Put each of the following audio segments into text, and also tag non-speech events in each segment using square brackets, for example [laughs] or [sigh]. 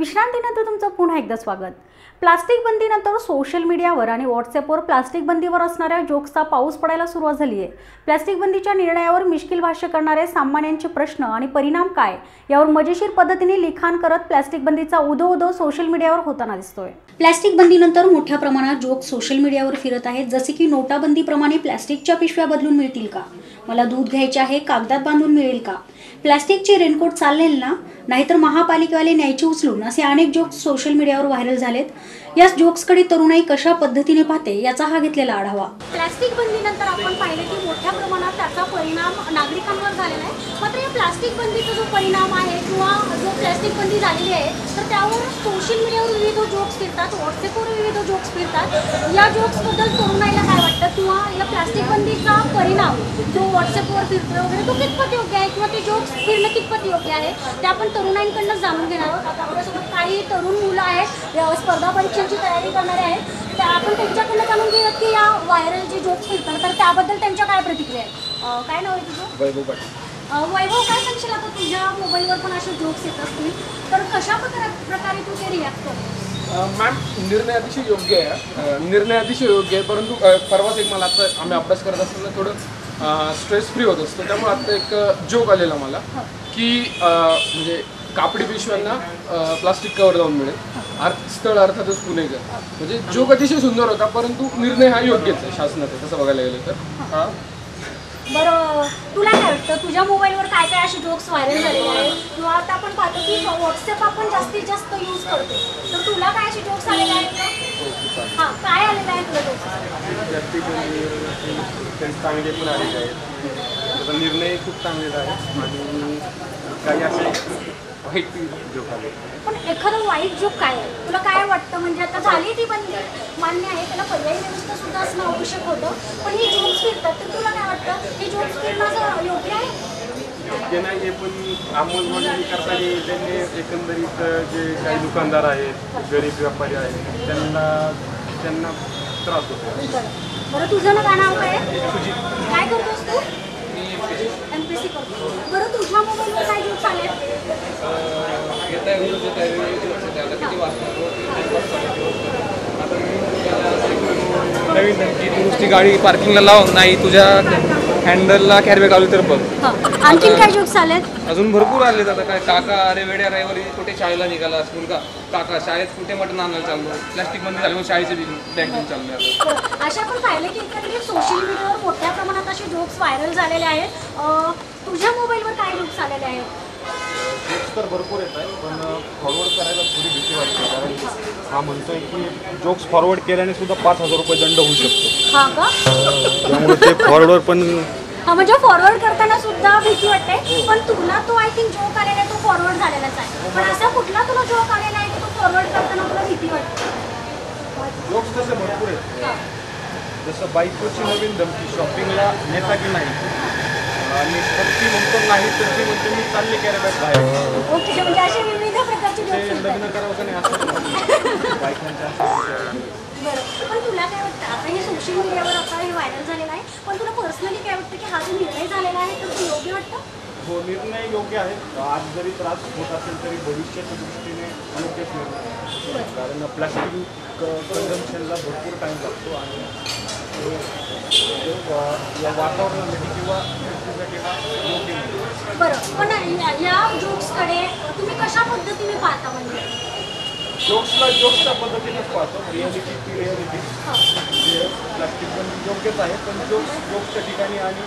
विश्रांतीनंतर तुमचं पुन्हा एकदा स्वागत. प्लास्टिक बंदीनंतर सोशल मीडियावर आणि व्हॉट्सअपवर प्लास्टिक बंदीवर असणाऱ्या जोक्सचा पाऊस पडायला सुरुवात झाली आहे. प्लास्टिक बंदीच्या निर्णयावर मिश्किल भाष्य करणारे सामान्यांचे प्रश्न आणि परिणाम काय? यावर मजेशीर पद्धतीने लिखाण करत प्लास्टिक बंदीचा उदो उदो सोशल मीडियावर होताना दिसतोय. प्लास्टिक बंदीनंतर मोठ्या प्रमाणात जोक सोशल मीडियावर फिरत आहेत. जसे की नोटाबंदीप्रमाणे प्लास्टिकच्या पिशव्या बदलून मिळतील का? मला दूध घ्यायचे आहे कागदात बांधून मिळेल का? प्लास्टिकचे रेनकोट चाललेल ना? नाहीतर महापालिकेवाले न्यायचे उचलून असे अनेक जोक्स सोशल मीडियावर व्हायरल झालेत. या जोक्सकडे तरुणाई कशा पद्धतीने पाहते याचा हा घेतलेला आढावा. प्लास्टिक बंदीनंतर आपण पाहिले की मोठ्या प्रमाणात त्याचा परिणाम नागरिकांवर झालेला आहे. मात्र या प्लास्टिक बंदीचा जो परिणाम आहे किंवा जो प्लास्टिक बंदी झालेली आहे तर त्यावर सोशल मीडियावर विविध जोक्स फिरतात व्हॉट्सअपवर विविध जोक्स फिरतात. या जोक्सबद्दल तरुणाईला काय वाटतं? किंवा या प्लास्टिक बंदीचा परिणाम जो व्हॉट्सअपवर फिरतो वगैरे तो कितपत योग्य आहे? किंवा ते जोक्स फिरणं कितपत योग्य आहे? ते आपण तरुणाईंकडनं जाणून घेणार आहोत. आता आपल्यासोबत काही तरुण मुलं आहेत स्पर्धा परीक्षांची तयारी करणारे आहेत. त्या आपण त्यांच्याकडनं जाणून घेऊयात की या व्हायरल जे जोक्स फिरतात तर त्याबद्दल त्यांच्या काय प्रतिक्रिया आहेत? काय नाव आहे तुझं? वैभव वैभव काय सांगशील आता तुझ्या मोबाईलवर पण असे जोक्स येत असतील तर कशा प्रकारे प्रकारे तू ते रिॲक्ट करतो? मॅम निर्णय अतिशय योग्य आहे. निर्णय अतिशय योग्य आहे परंतु परवाच एक मला आता आम्ही अभ्यास करत असताना थोडं स्ट्रेस फ्री होत असतो. त्यामुळे आता एक जोक आलेला मला की अ, म्हणजे कापडी पिशव्यांना प्लास्टिक कवर लावून मिळेल. अर्थ स्थळ अर्थातच पुणेकर. म्हणजे जोक अतिशय सुंदर होता परंतु निर्णय हा योग्यच आहे शासनाचा तसं बघायला गेलं तर. हा. बरं तुला काय वाटतं तुझ्या मोबाईलवर काय काय असे जोक्स व्हायरल झालेले आहेत? किंवा आता आपण पाहतो की व्हॉट्सअप आपण जास्तीत जास्त यूज करतो. तर तुला काय असे जोक्स आलेले आहेत का? हां काय आलेलं आहे तुला जोक्स? जास्ती त्यांचे चांगले पण आलेले आहेत. निर्णय खूप चांगलेला आहे. आणि काही असे वाईट जोक आले पण एखादं वाईट जोक काय आहे तुला काय वाटतं? म्हणजे आता झाली ती बंदी मान्य आहे त्याला पर्यायी व्यवस्था सुद्धा असणं आवश्यक होतं. पण हे जोक्स फिरतात तर तुला काय वाटतं? हे जोक्स फिरणं योग्य आहे? योग्य नाही आहे पण अंमलबजावणी करताना त्यांनी एकंदरीत जे काही दुकानदार आहेत गरीब व्यापारी आहेत त्यांना त्यांना त्रास होतो. बरं. तुझं ना काय नाव काय आहे? काय करतोस तू एम पी सी करतो बरं तुझ्या मोबाईलवर काय जोक्स आले नवीन धमकी तू नुसती गाडी पार्किंगला लाव. नाही तुझ्या हँडलला कॅरबॅग लावली तर बघ. आणखीन काय जोक्स आलेत? अजून भरपूर आले आता. काय काका अरे वेड्या रविवारी कुठे शाळेला निघाला का काका शाळेत कुठे मटण आणायला चाललो प्लॅस्टिक बंदी झाल्यामुळे शाळेचे बँकिंग चालू आहे आता. बरं, अशा पण पाहिले की एकंदरीत सोशल मीडियावर मोठ्या प्रमाणात असे जोक्स व्हायरल झालेले आहेत. तुझ्या मोबाईलवर काय जोक्स आलेले आहेत? जोक्स तर भरपूर येत आहे पण फॉरवर्ड करायला थोडी भीती वाटते कारण हा म्हणतोय की जोक्स फॉरवर्ड केल्याने सुद्धा पाच हजार रुपये दंड होऊ शकतो. हा का? त्यामुळे ते फॉरवर्ड पण हा म्हणजे फॉरवर्ड करताना सुद्धा भीती वाटते पण तुला तो आय थिंक जोक आलेला आहे तो फॉरवर्ड झालेलाच आहे. पण असा कुठला तुला जोक आलेला आहे की तो फॉरवर्ड करताना तुला भीती वाटते? जोक्स तसे भरपूर आहेत. जसं बायकोची नवीन धमकी शॉपिंगला नेता की नाही आणि ती म्हणतो नाही तर ती म्हणते मी चालले कॅरेबॅग बाहेर. ओके म्हणजे असे विविध प्रकारचे ते जोक्स लग्न करावं का नाही असं बायकांच्या असं बरं पण तुला काय वाटतं आता हे सोशल मीडियावर आता हे व्हायरल झालेलं आहे पण तुला पर्सनली काय वाटतं की हा जो निर्णय झालेला आहे तर तो योग्य वाटतं? हो निर्णय योग्य आहे. आज जरी त्रास होत असेल तरी भविष्याच्या दृष्टीने योग्यच निर्णय आहे. कारण प्लास्टिक कन्झम्पशनला भरपूर टाईम लागतो आणि या वातावरणासाठी किंवा हा. बरं पण या- या जोक्सकडे तुम्ही कशा पद्धतीने पाहता म्हणजे? जोक्सला जोक्सच्या पद्धतीनेच पाहतो. रियालिटी ती रियालिटी जे प्लास्टिक पण योग्यच आहे पण जोक्स जोक्सच्या ठिकाणी आणि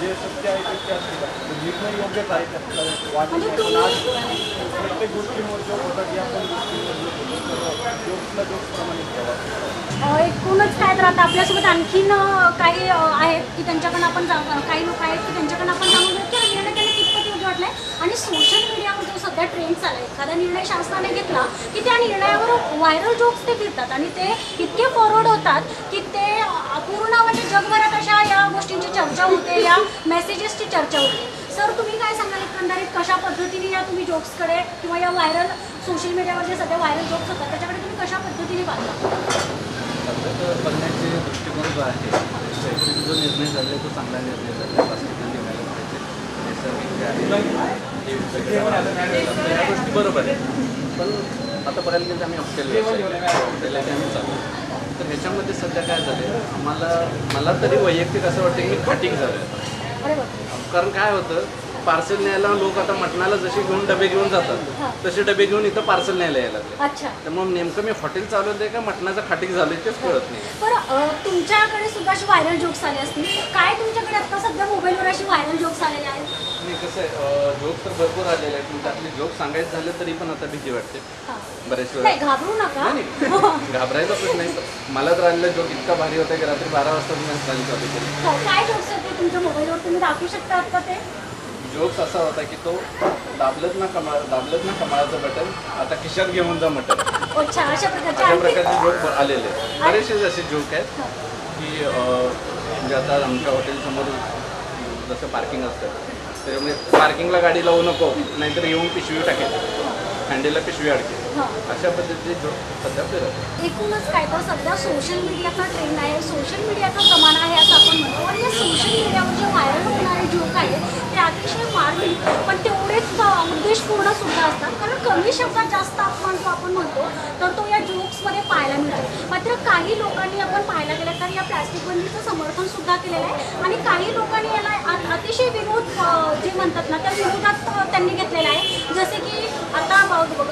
जे सत्य आहे ते असते निर्णय योग्यच आहे म्हणजे आज प्रत्येक गोष्टींवर जोक होतात या पण गोष्टींवर एकूणच काय तर आता आपल्यासोबत आणखीन काही आहेत की त्यांच्याकडनं आपण जा काही लोक आहेत की त्यांच्याकडनं आपण जाणून घेऊ की हा निर्णय त्यांना कितपत योग्य वाटलाय? आणि सोशल मीडियावर जो सध्या ट्रेंड चालला. आहे एखादा निर्णय शासनाने घेतला की त्या निर्णयावर व्हायरल जोक्स ते फिरतात आणि ते इतके फॉरवर्ड होतात की ते पूर्ण म्हणजे जगभरात अशा या गोष्टींची चर्चा होते या मेसेजेसची चर्चा होते. सर तुम्ही काय सांगाल? एकंदरीत कशा पद्धतीने या तुम्ही जोक्सकडे किंवा या व्हायरल सोशल मीडियावर जे सध्या व्हायरल जोक्स होतात त्याच्याकडे तुम्ही कशा पद्धतीने पाहता? बघण्याचे दृष्टिकोन जो आहे शैक्षणिक जो निर्णय झाला तो चांगला निर्णय झाला प्लास्टिक बंदी व्हायला पाहिजे. नैसर्गिक आहे गोष्टी बरोबर आहे पण आतापर्यंत आम्ही हॉस्टेल हॉस्टेल आम्ही चालू तर ह्याच्यामध्ये सध्या काय झालं आम्हाला मला तरी वैयक्तिक असं वाटतं की मी झालो आहे कारण काय होतं पार्सल न्यायला लोक आता मटणाला जसे घेऊन डबे घेऊन जातात तसे डबे घेऊन इथं पार्सल न्यायला यायला लागले. अच्छा. त्यामुळे नेमकं मी हॉटेल चालवते का मटणाचं खाटीक झालं तेच कळत नाही. तुमच्याकडे सुद्धा अशी व्हायरल जोक्स आले असतील. काय तुमच्याकडे आता सध्या मोबाईलवर अशी व्हायरल जोक्स आलेले नाही कसं आहे जोक तर भरपूर आलेले आहेत. पण त्यातले जोक सांगायचं झालं तरी पण आता भीती वाटते. बरेच वेळा. नाही घाबरू नका. नाही, नाही. [laughs] घाबरायचा प्रश्न नाही. मला तर आलेला जोक इतका भारी होता की रात्री बारा वाजता मी हसायला चालू केली. हो, काय जोक्स आहेत ते? तुमच्या मोबाईलवर तुम्ही दाखवू शकता का ते? जोक्स असा होता की तो दाबलत ना कमाळ दाबलत ना कमाळाचं बटन आता खिशात घेऊन जा मटन अच्छा अशा प्रकारचे अशा आणखी? प्रकारचे जोक आलेले आहेत. बरेचसे असे जोक आहेत की अं, म्हणजे आता आमच्या हॉटेलसमोर जसं पार्किंग असतं. त्याच्यामुळे पार्किंगला गाडी लावू नको नाहीतर येऊन पिशवी टाकेल. हँडीला पिशवी अडकेल. हा. अशा पद्धतीचे सध्या फिरत. एकूणच काय तर सध्या सोशल मीडियाचा ट्रेंड आहे. सोशल मीडियाचा जमाना आहे असं आपण म्हणतो. आणि या सोशल मीडियावर जे व्हायरल होणारे जोक आहेत ते अतिशय मार्मिक पण तेवढेच उद्देशपूर्ण सुद्धा असतात. कारण कमी शब्दात जास्त अपमान जो आपण म्हणतो तर तो या जोक्समध्ये मात्र काही लोकांनी आपण पाहायला गेलं तर या प्लास्टिक बंदीचं समर्थन सुद्धा केलेलं आहे. आणि काही लोकांनी याला अतिशय विरोध जे म्हणतात ना त्या विरोधात त्यांनी घेतलेला आहे. जसे की आता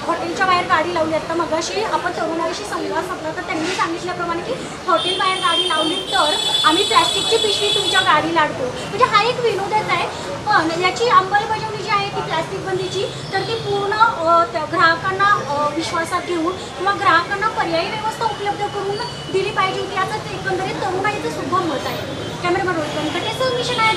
हॉटेलच्या बाहेर गाडी लावली आता मगाशी आपण तरुणाईशी संवाद साधला तर त्यांनी सांगितल्याप्रमाणे की हॉटेल बाहेर गाडी लावली तर आम्ही प्लॅस्टिकची पिशवी तुमच्या गाडी लाडतो म्हणजे हा एक विनोदच आहे. पण याची अंमलबजावणी जी आहे ती प्लॅस्टिक बंदीची तर ती पूर्ण ग्राहकांना विश्वासात घेऊन किंवा ग्राहकांना पर्यायी व्यवस्था उपलब्ध करून दिली पाहिजे होती. याचं ते एकंदरीत तरुणाईचं सुद्धा मत आहे. कॅमेरामॅन रोहित व्यंकटेश मिशन आहे